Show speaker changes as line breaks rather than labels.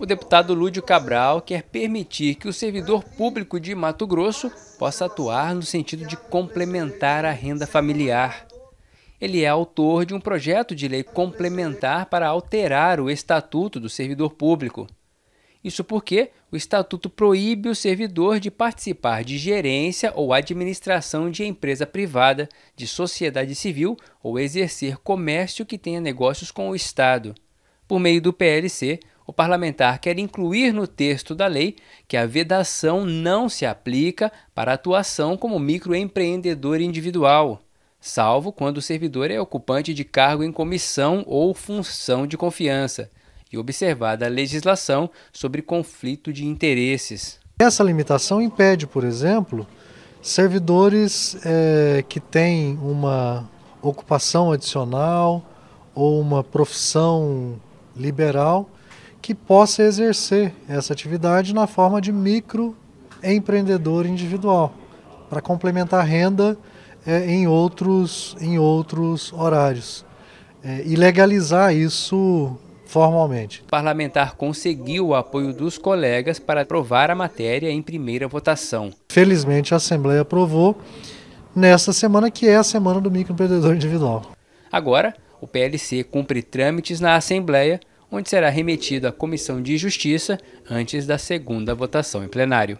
O deputado Lúdio Cabral quer permitir que o servidor público de Mato Grosso possa atuar no sentido de complementar a renda familiar. Ele é autor de um projeto de lei complementar para alterar o Estatuto do Servidor Público. Isso porque o Estatuto proíbe o servidor de participar de gerência ou administração de empresa privada, de sociedade civil ou exercer comércio que tenha negócios com o Estado. Por meio do PLC, o parlamentar quer incluir no texto da lei que a vedação não se aplica para atuação como microempreendedor individual, salvo quando o servidor é ocupante de cargo em comissão ou função de confiança, e observada a legislação sobre conflito de interesses.
Essa limitação impede, por exemplo, servidores é, que têm uma ocupação adicional ou uma profissão liberal que possa exercer essa atividade na forma de microempreendedor individual, para complementar a renda é, em, outros, em outros horários. É, e legalizar isso formalmente.
O parlamentar conseguiu o apoio dos colegas para aprovar a matéria em primeira votação.
Felizmente a Assembleia aprovou nesta semana, que é a semana do microempreendedor individual.
Agora, o PLC cumpre trâmites na Assembleia, onde será remetido à Comissão de Justiça antes da segunda votação em plenário.